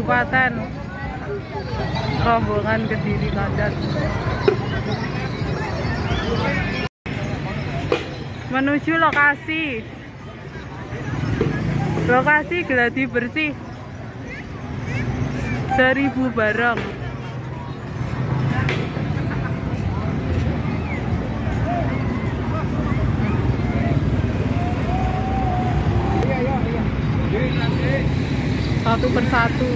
Kabupaten rombongan Kediri Kandan. Menuju lokasi. Lokasi geladi bersih. Seribu barang. Satu persatu.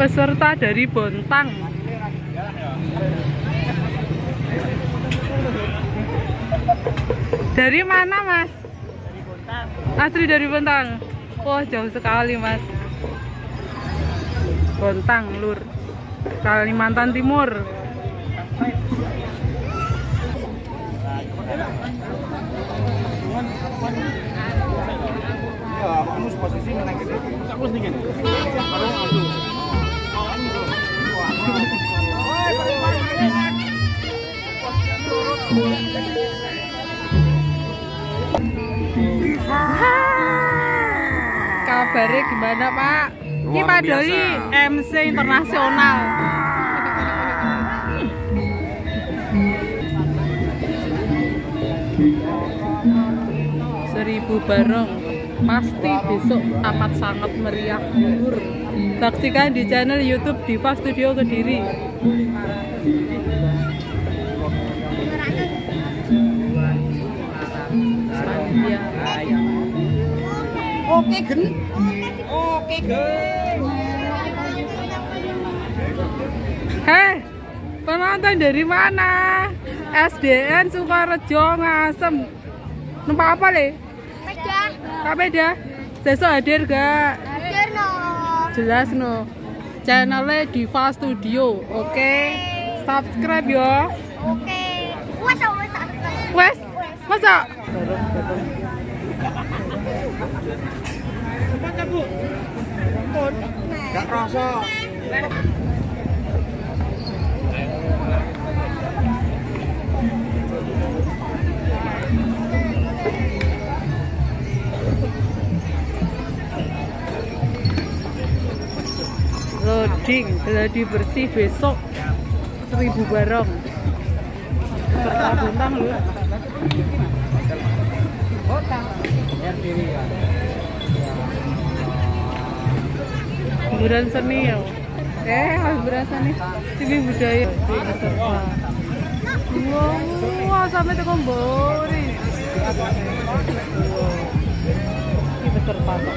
Peserta dari Bontang. Dari mana, Mas? Asli dari Bontang. Wah, jauh sekali, Mas. Bontang, Lur. Kalimantan Timur. Kabarnya gimana, Pak? Ini Pak. MC internasional. Seribu barong pasti besok amat sangat meriah lur. Saksikan di channel YouTube Diva Studio Kediri. Oke gen. Oke gen. Hei, penonton dari mana? SDN Sukorejo Ngasem. Numpak apa le? Kak Beda? Besok hadir gak? hadir no. Jelas no. Channelnya Diva Studio, oke? Subscribe ya. Oke. Wes, wes, tak Wes, masa? Gak kerasa. Loading, geladi bersih besok seribu barong. Serta buntang lu. Hiburan seni ya. Eh, hiburan seni. TV budaya. Wah sampai ke Kombori. Ini peserta kok.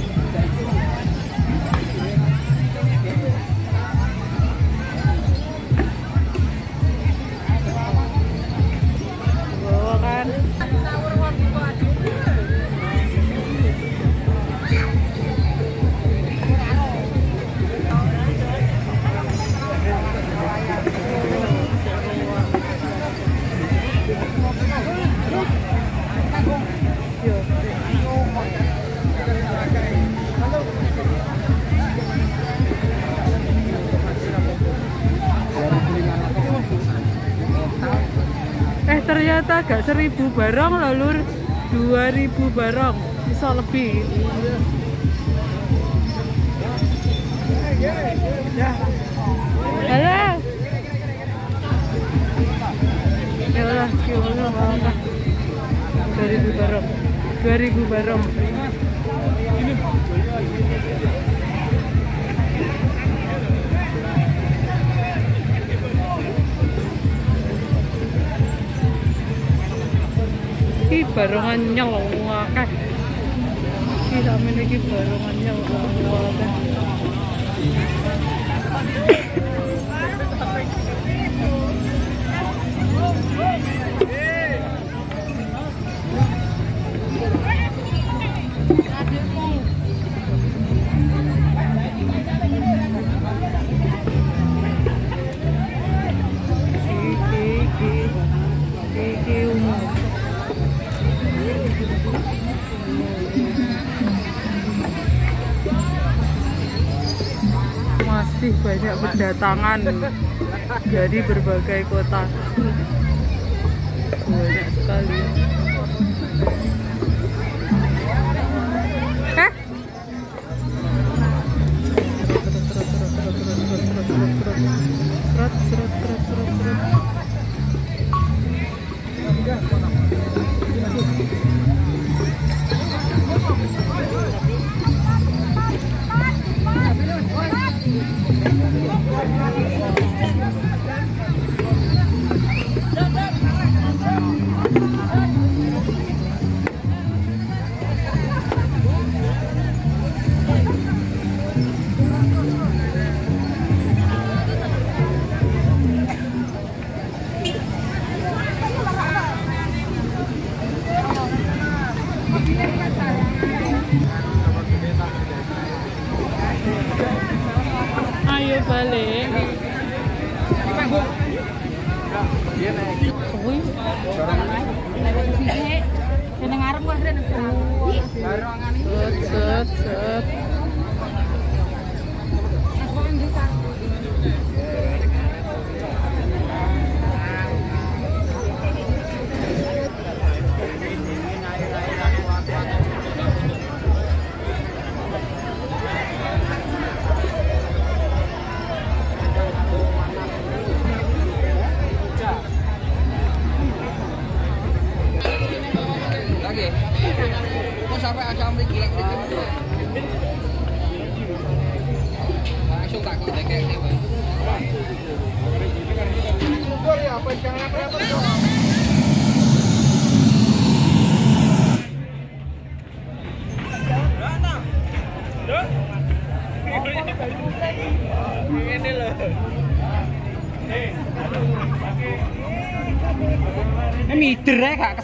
ternyata gak seribu barong lur. Dua ribu barong. Bisa lebih. Halo. Ya Allah, ribu barong. Dua ribu barong Iki barongan nyel akeh. Iki sampeyan iki barongan nyel akeh. Berdatangan dari berbagai kota. Banyak sekali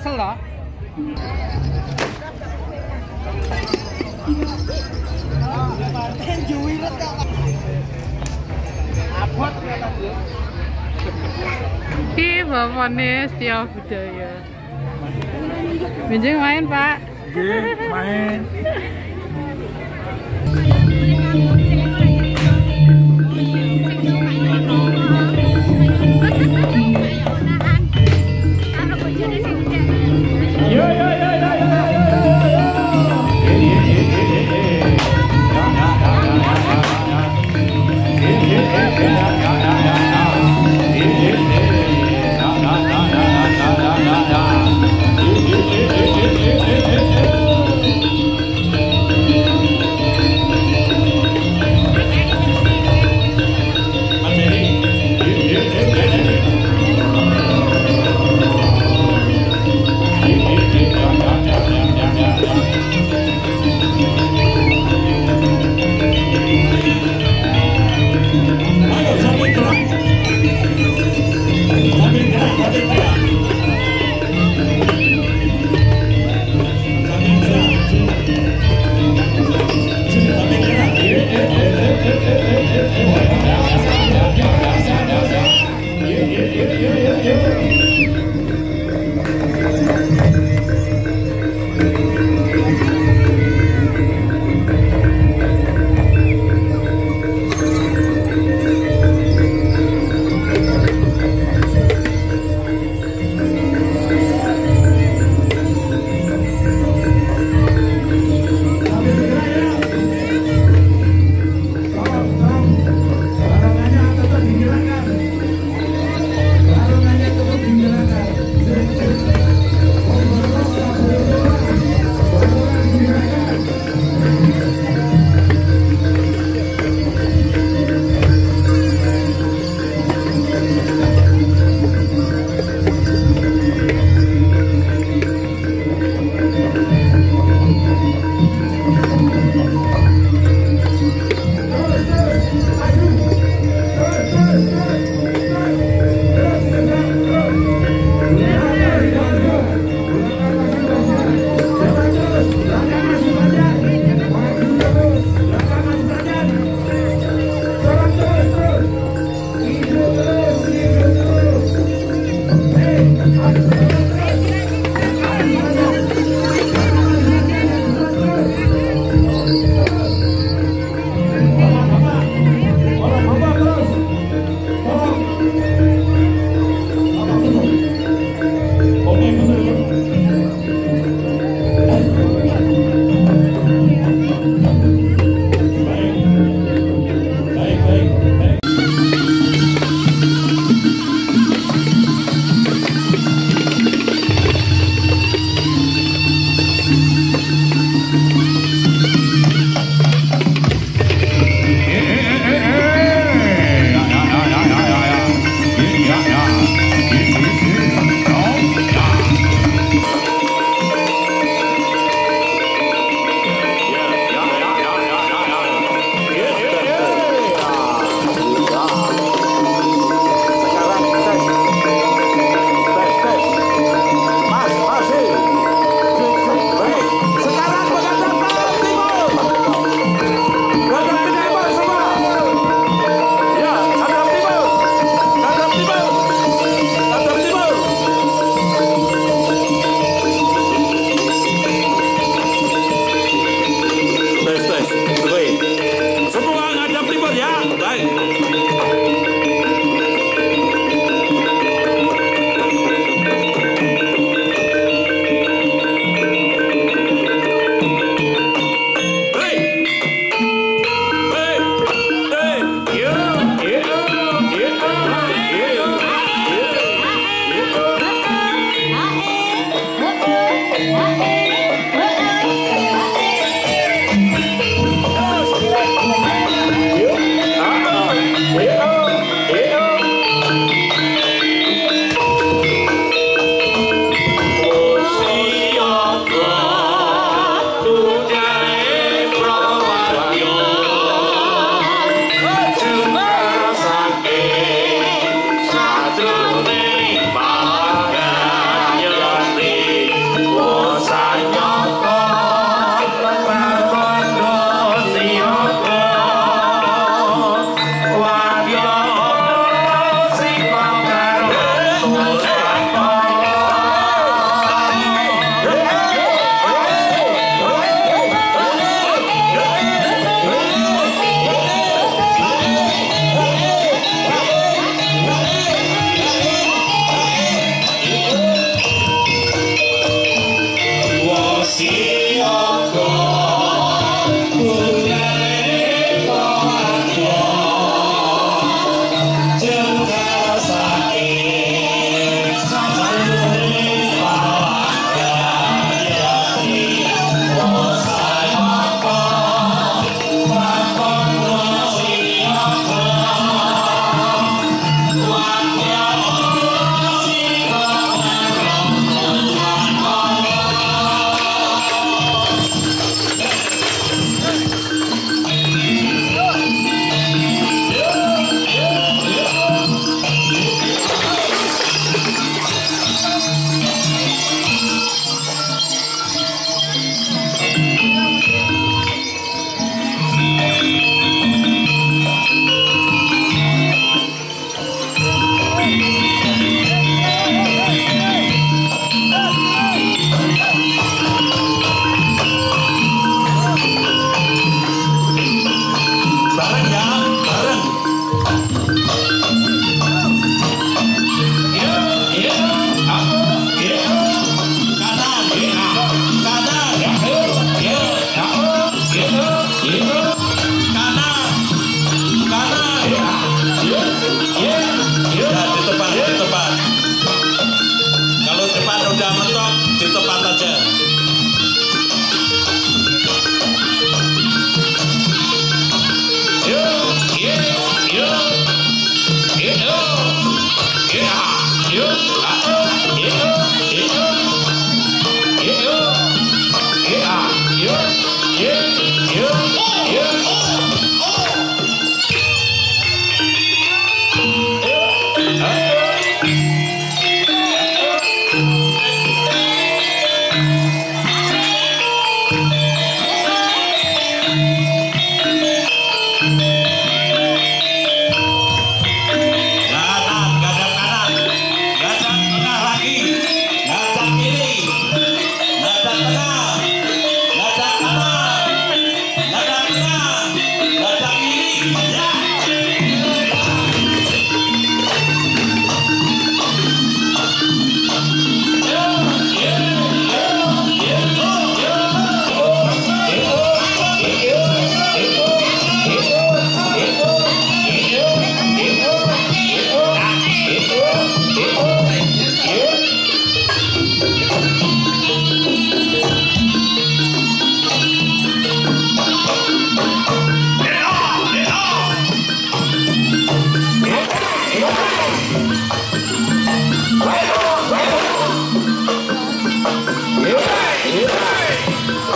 sân đó Iba panis tiap budaya. Minjeng main pak. Main.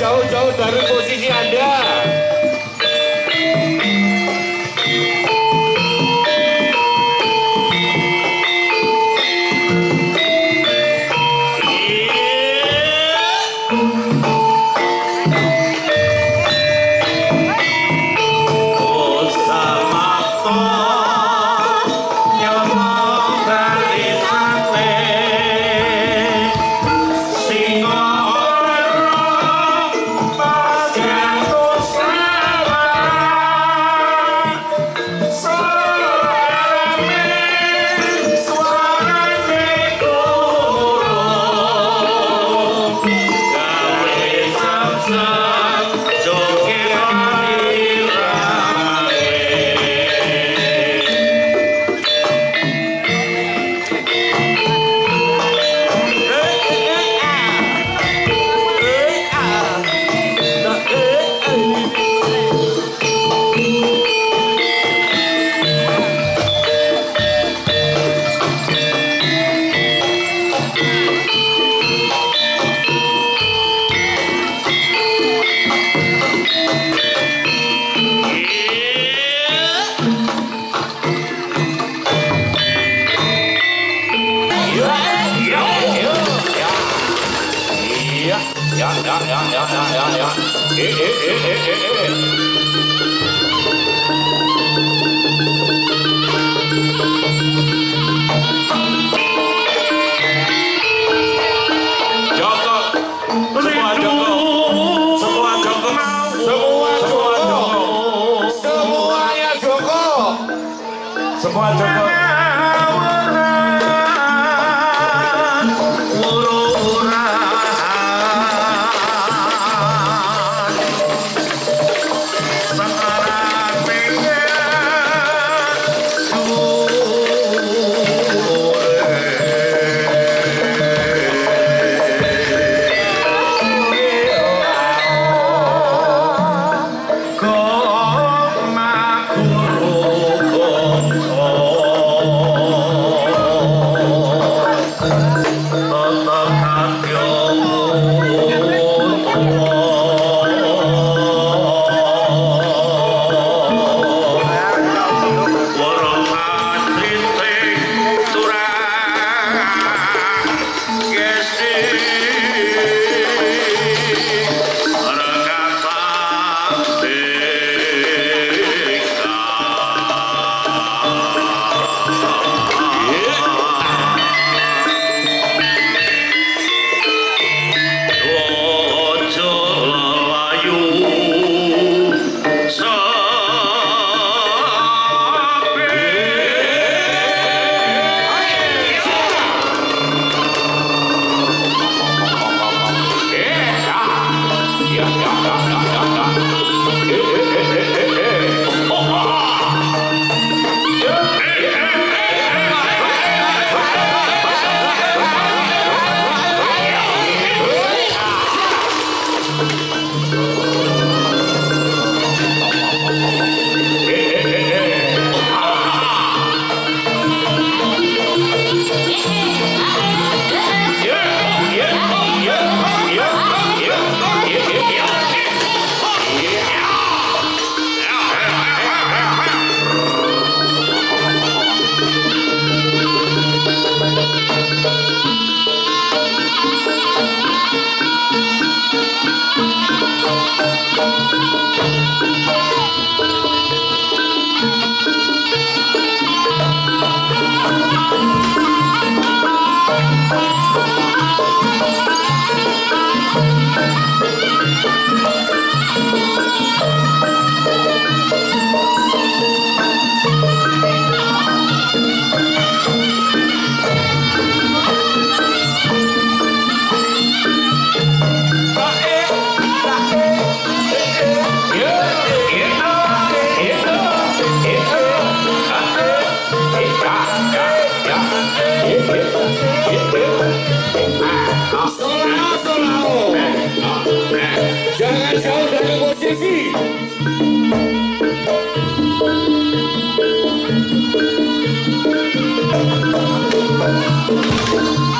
चौ चौ धर्म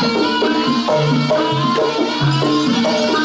Thank you.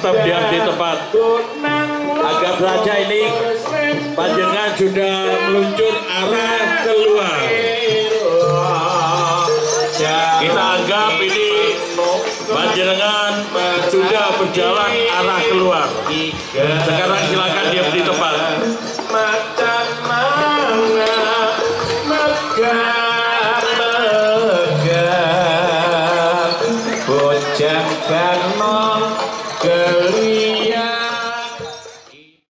Tetap diam di tempat. Agak saja ini panjenengan sudah meluncur arah keluar. Kita anggap ini panjenengan sudah berjalan arah keluar. Sekarang silakan diam di tempat.